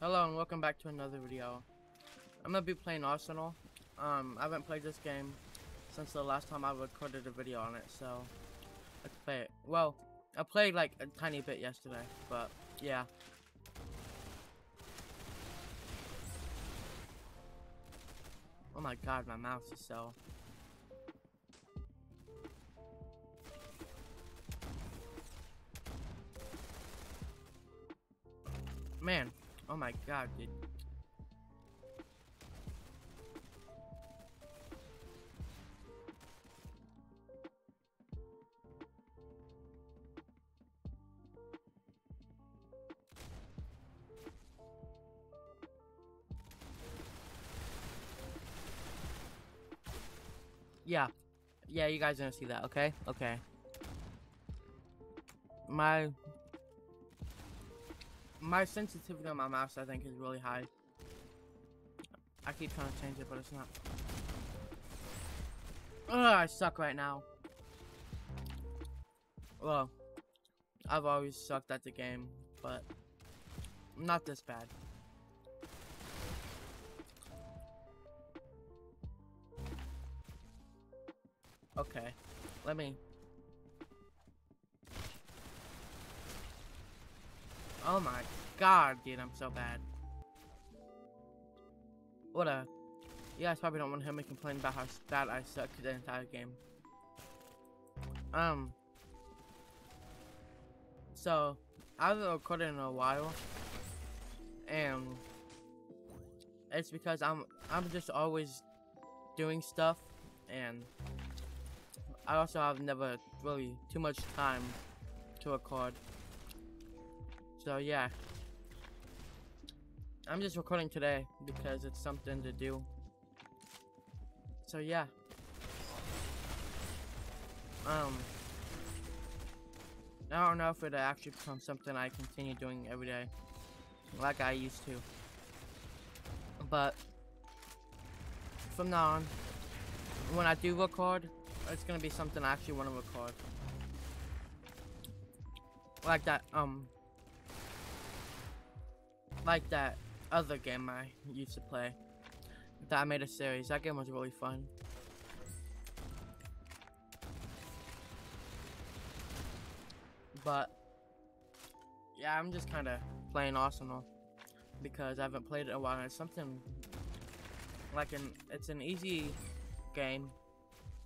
Hello and welcome back to another video. I'm gonna be playing Arsenal. Um, I haven't played this game since the last time I recorded a video on it, so let's play it. Well, I played like a tiny bit yesterday, but yeah. Oh my god, my mouse is so... Man, oh my god, dude. Yeah. Yeah, you guys gonna see that, okay? Okay. My my sensitivity on my mouse I think is really high. I keep trying to change it, but it's not. Ugh, I suck right now. Well, I've always sucked at the game, but not this bad. Okay, let me... Oh my god, dude, I'm so bad. What a... You guys probably don't want to hear me complain about how bad I suck the entire game. Um... So, I haven't recorded in a while. And... It's because I'm I'm just always doing stuff and I also have never really too much time to record. So yeah. I'm just recording today because it's something to do. So yeah. Um I don't know if it'll actually becomes something I continue doing every day. Like I used to. But from now on, when I do record, it's gonna be something I actually want to record. Like that, um, like that other game I used to play. That I made a series. That game was really fun. But, yeah, I'm just kind of playing Arsenal. Because I haven't played it in a while. It's something like an, it's an easy game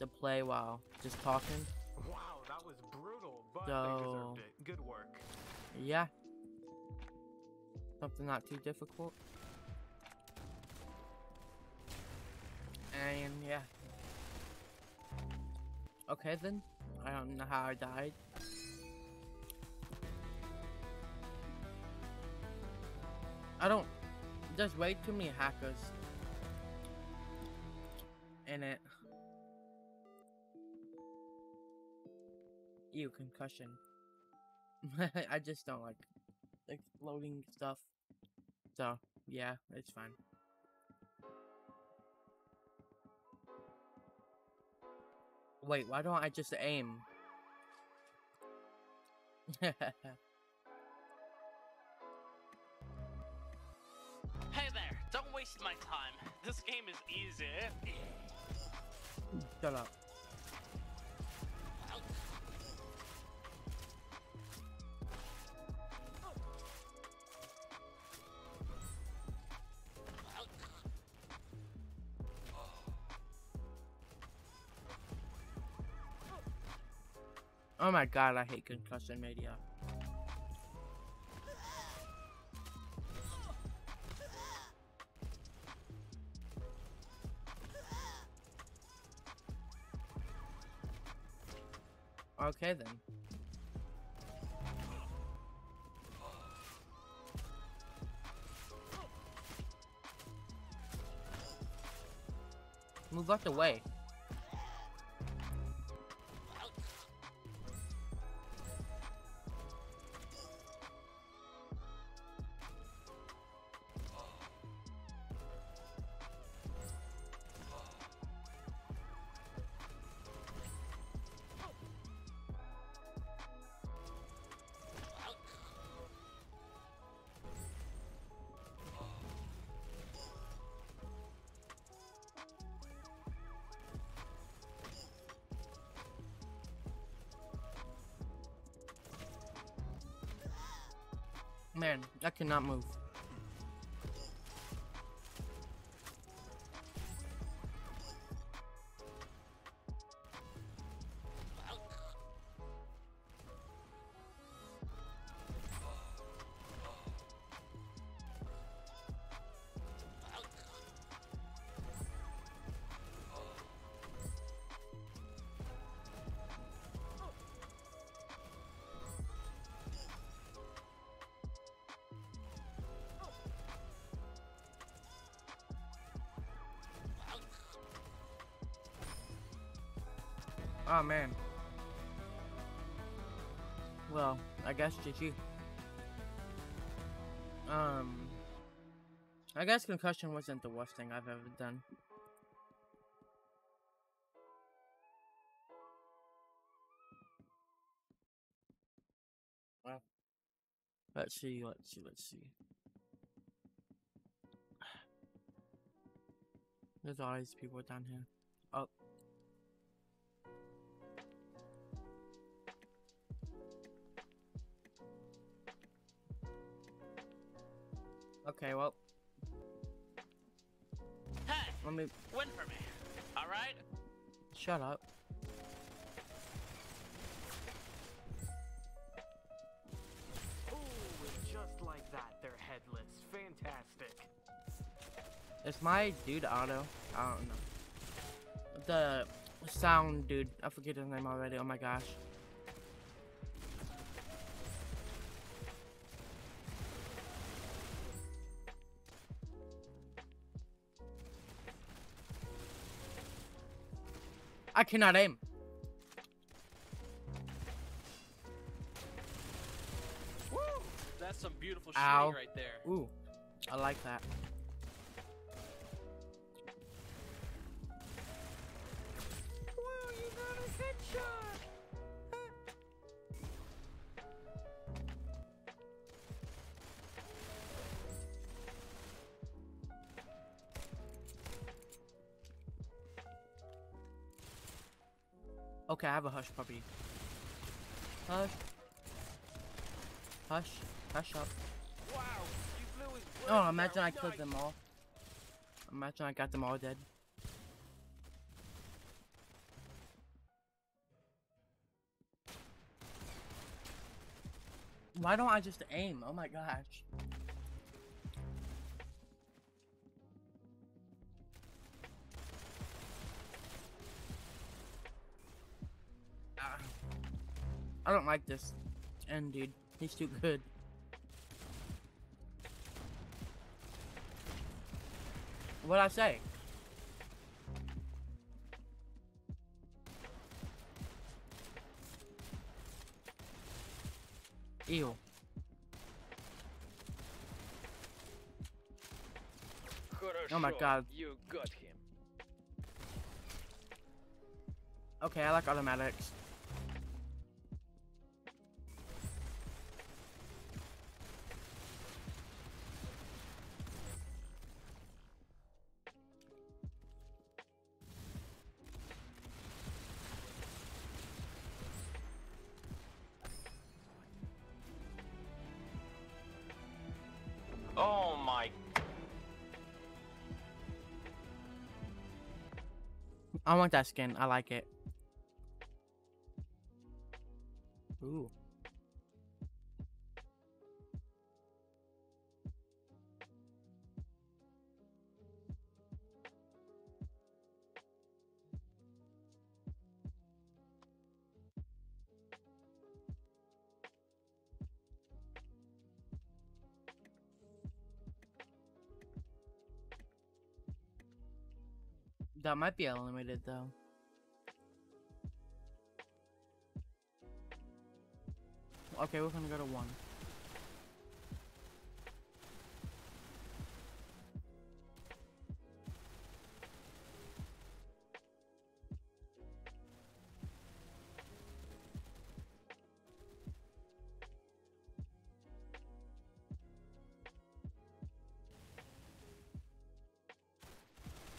to play while just talking. Wow, that was brutal, but So- they deserved it. Good work. Yeah. Something not too difficult. And yeah. Okay then. I don't know how I died. I don't. There's way too many hackers in it. Ew, concussion. I just don't like exploding stuff. So, yeah, it's fine. Wait, why don't I just aim? Hey there, don't waste my time. This game is easy. Shut up. Oh my god, I hate concussion media. Okay then. Move out the way. Man, I cannot move. Oh man. Well, I guess GG. Um, I guess concussion wasn't the worst thing I've ever done. Well, let's see, let's see, let's see. There's these people down here. Okay, well, Hey, let me win for me. All right. shut up. Ooh, just like that, they're headless. Fantastic. Is my dude auto? I don't know. The sound dude. I forget his name already. Oh my gosh. I cannot aim. Woo! That's some beautiful shooting right there. Ooh, I like that. Whoa, you got a headshot! Okay, I have a hush puppy. Hush. Hush. Hush up. Wow, Oh, imagine. I killed them all. Imagine I got them all dead. Why don't I just aim? Oh my gosh. Don't like this end, dude. He's too good. What'd I say? Ew. Oh my God. You got him. Okay, I like automatics. I want that skin. I like it. Ooh. That might be unlimited though. Okay, we're gonna go to one.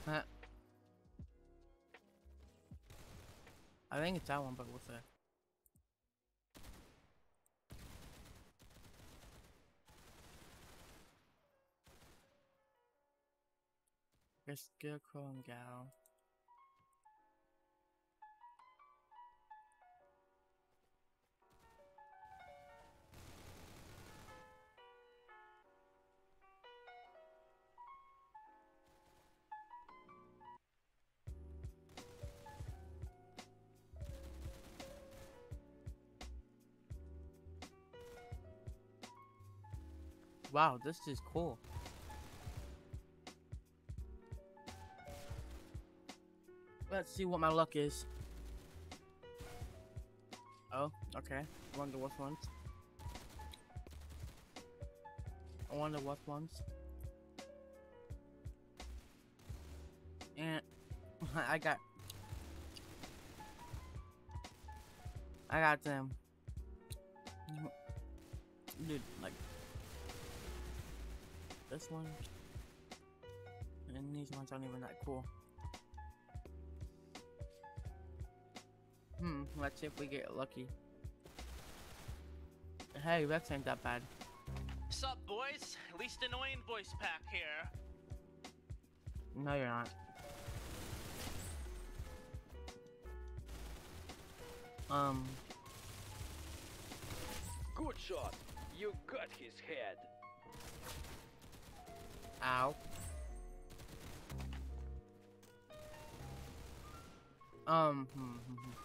Huh. I think it's that one, but with the... Scarecrow and Gal. Wow, this is cool. Let's see what my luck is. Oh, okay. I wonder what ones. I wonder what ones. And I got I got them. Dude, like this one. And these ones aren't even that cool. Hmm, let's see if we get lucky. Hey, Rex ain't that bad. Sup, boys? Least annoying voice pack here. No, you're not. Um, Good shot. You got his head. Ow. Um, hmm, hmm, hmm.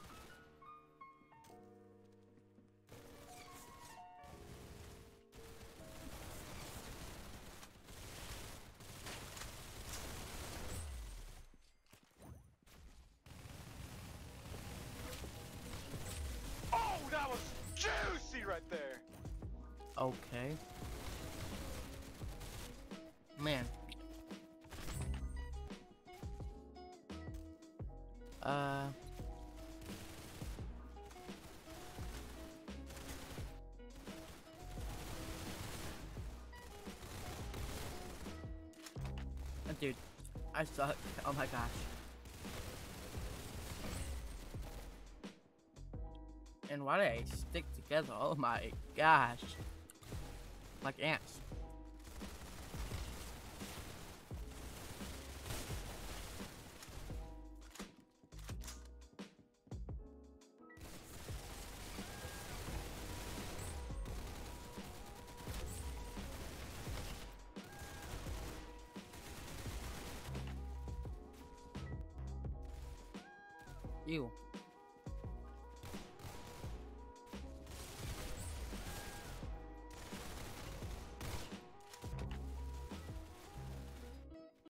Dude, I suck. Oh my gosh. And why do they stick together? Oh my gosh. Like ants. Ew.